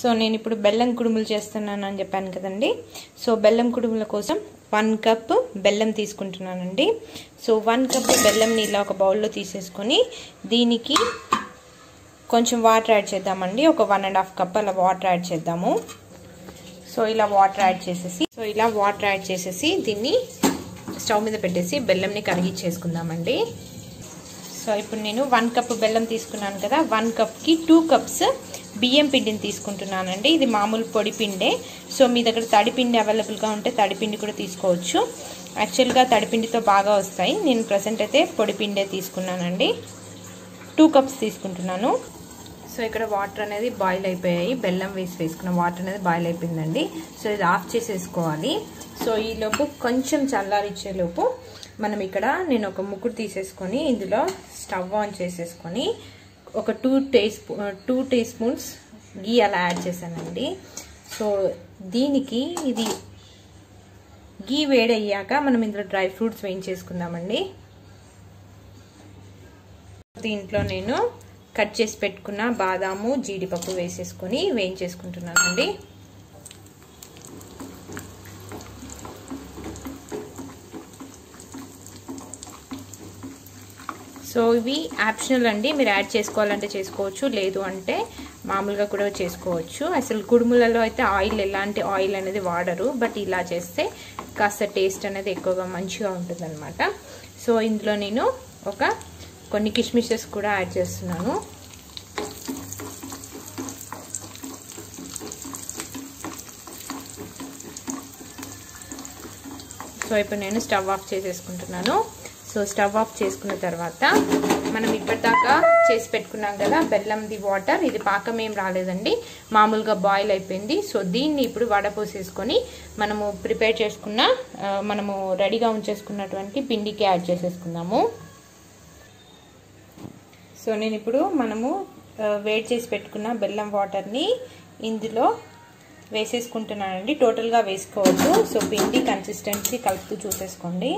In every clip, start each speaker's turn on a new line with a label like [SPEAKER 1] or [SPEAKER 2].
[SPEAKER 1] So నేను ఇప్పుడు బెల్లం కుడుములు చేస్తున్నాను అని చెప్పాను కదండి. సో బెల్లం కుడుముల కోసం వన్ కప్ బెల్లం తీసుకుంటున్నానండి. సో వన్ కప్ బెల్లంని ఇలా ఒక బౌల్లో తీసేసుకొని దీనికి కొంచెం వాటర్ యాడ్ చేద్దామండి. ఒక వన్ అండ్ హాఫ్ కప్ అలా వాటర్ యాడ్ చేద్దాము. సో ఇలా వాటర్ యాడ్ చేసేసి సో ఇలా వాటర్ యాడ్ చేసేసి దీన్ని స్టవ్ మీద పెట్టేసి బెల్లంని కరిగించేసుకుందామండి. సో ఇప్పుడు నేను వన్ కప్ బెల్లం తీసుకున్నాను కదా వన్ కప్కి టూ కప్స్ బియ్యం పిండిని తీసుకుంటున్నానండి. ఇది మామూలు పొడి పిండే. సో మీ దగ్గర తడిపిండి అవైలబుల్గా ఉంటే తడిపిండి కూడా తీసుకోవచ్చు. యాక్చువల్గా తడిపిండితో బాగా వస్తాయి. నేను ప్రజెంట్ అయితే పొడి పిండే తీసుకున్నానండి. టూ కప్స్ తీసుకుంటున్నాను. సో ఇక్కడ వాటర్ అనేది బాయిల్ అయిపోయాయి. బెల్లం వేసి వేసుకున్న వాటర్ అనేది బాయిల్ అయిపోయిందండి. సో ఇది ఆఫ్ చేసేసుకోవాలి. సో ఈలోపు కొంచెం చల్లారిచ్చేలోపు మనం ఇక్కడ నేను ఒక ముగ్గురు తీసేసుకొని ఇందులో స్టవ్ ఆన్ చేసేసుకొని ఒక two teaspoon two teaspoons ghee అలా యాడ్ చేశానండి. సో దీనికి ఇది గీ వేడయ్యాక మనం ఇందులో డ్రై ఫ్రూట్స్ వేయించేసుకుందామండి. దీంట్లో నేను కట్ చేసి పెట్టుకున్న బాదాము జీడిపప్పు వేసేసుకొని వేయించేసుకుంటున్నానండి. సో ఇవి ఆప్షనల్ అండి. మీరు యాడ్ చేసుకోవాలంటే చేసుకోవచ్చు లేదు అంటే మామూలుగా కూడా చేసుకోవచ్చు. అసలు కుడుములలో అయితే ఆయిల్ ఎలాంటి ఆయిల్ అనేది వాడరు బట్ ఇలా చేస్తే కాస్త టేస్ట్ అనేది ఎక్కువగా మంచిగా ఉంటుందన్నమాట. సో ఇందులో నేను ఒక కొన్ని కిష్మిషెస్ కూడా యాడ్ చేస్తున్నాను. సో ఇప్పుడు నేను స్టవ్ ఆఫ్ చేసేసుకుంటున్నాను. సో స్టవ్ ఆఫ్ చేసుకున్న తర్వాత మనం ఇప్పటిదాకా చేసి పెట్టుకున్నాం కదా బెల్లంది వాటర్ ఇది పాకం ఏం రాలేదండి. మామూలుగా బాయిల్ అయిపోయింది. సో దీన్ని ఇప్పుడు వడపోసేసుకొని మనము ప్రిపేర్ చేసుకున్న మనము రెడీగా ఉంచేసుకున్నటువంటి పిండికి యాడ్ చేసేసుకుందాము. సో నేను ఇప్పుడు మనము వేడి చేసి పెట్టుకున్న బెల్లం వాటర్ని ఇందులో వేసేసుకుంటున్నానండి. టోటల్గా వేసుకోవద్దు. సో పిండి కన్సిస్టెన్సీ కలుపుతూ చూసేసుకోండి.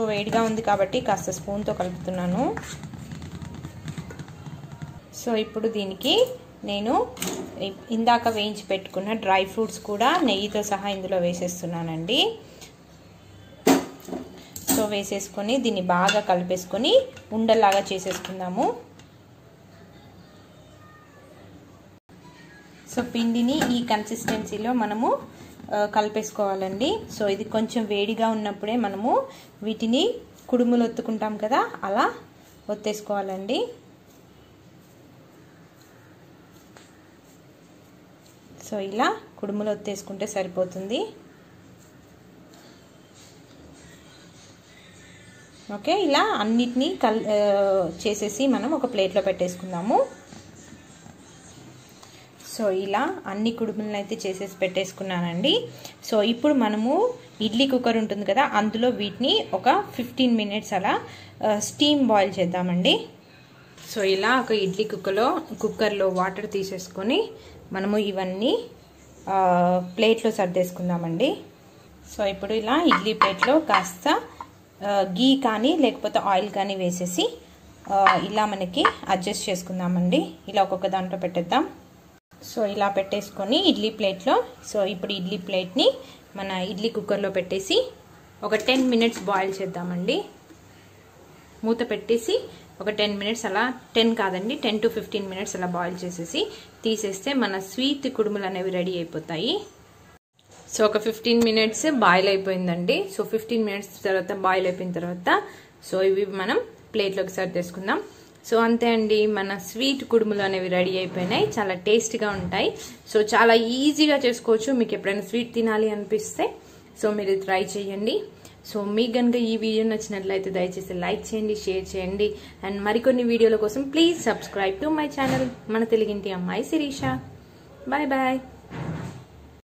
[SPEAKER 1] సో వేడిగా ఉంది కాబట్టి కాస్త స్పూన్తో కలుపుతున్నాను. సో ఇప్పుడు దీనికి నేను ఇందాక వేయించి పెట్టుకున్న డ్రై ఫ్రూట్స్ కూడా నెయ్యితో సహా ఇందులో వేసేస్తున్నానండి. సో వేసేసుకొని దీన్ని బాగా కలిపేసుకొని ఉండలాగా చేసేసుకుందాము. సో పిండిని ఈ కన్సిస్టెన్సీలో మనము కలిపేసుకోవాలండి. సో ఇది కొంచెం వేడిగా ఉన్నప్పుడే మనము వీటిని కుడుములు ఒత్తుకుంటాం కదా అలా ఒత్తేసుకోవాలండి. సో ఇలా కుడుములు ఒత్తేసుకుంటే సరిపోతుంది. ఓకే ఇలా అన్నిటినీ కల్ చేసేసి మనం ఒక ప్లేట్లో పెట్టేసుకుందాము. సో ఇలా అన్ని కుడుములను అయితే చేసేసి పెట్టేసుకున్నానండి. సో ఇప్పుడు మనము ఇడ్లీ కుక్కర్ ఉంటుంది కదా అందులో వీటిని ఒక ఫిఫ్టీన్ మినిట్స్ అలా స్టీమ్ బాయిల్ చేద్దామండి. సో ఇలా ఒక ఇడ్లీ కుక్కర్లో కుక్కర్లో వాటర్ తీసేసుకొని మనము ఇవన్నీ ప్లేట్లో సర్దేసుకుందామండి. సో ఇప్పుడు ఇలా ఇడ్లీ ప్లేట్లో కాస్త గీ కానీ లేకపోతే ఆయిల్ కానీ వేసేసి ఇలా మనకి అడ్జస్ట్ చేసుకుందామండి. ఇలా ఒక్కొక్క దాంట్లో పెట్టేద్దాం. సో ఇలా పెట్టేసుకొని ఇడ్లీ ప్లేట్లో సో ఇప్పుడు ఇడ్లీ ప్లేట్ని మన ఇడ్లీ కుక్కర్లో పెట్టేసి ఒక టెన్ మినిట్స్ బాయిల్ చేద్దామండి. మూత పెట్టేసి ఒక టెన్ మినిట్స్ అలా టెన్ కాదండి టెన్ టు ఫిఫ్టీన్ మినిట్స్ అలా బాయిల్ చేసేసి తీసేస్తే మన స్వీట్ కుడుములు అనేవి రెడీ అయిపోతాయి. సో ఒక ఫిఫ్టీన్ మినిట్స్ బాయిల్ అయిపోయిందండి. సో ఫిఫ్టీన్ మినిట్స్ తర్వాత బాయిల్ అయిపోయిన తర్వాత సో ఇవి మనం ప్లేట్లోకి సర్వ్ చేసుకుందాం. సో అంతే అండి మన స్వీట్ కుడుములు అనేవి రెడీ అయిపోయినాయి చాలా టేస్ట్గా ఉంటాయి. సో చాలా ఈజీగా చేసుకోవచ్చు మీకు ఎప్పుడైనా స్వీట్ తినాలి అనిపిస్తే సో మీరు ట్రై చేయండి. సో మీకు కనుక ఈ వీడియో నచ్చినట్లయితే దయచేసి లైక్ చేయండి షేర్ చేయండి. అండ్ మరికొన్ని వీడియోల కోసం please subscribe to my channel మన తెలుగింటి అమ్మాయి శిరీష. Bye bye.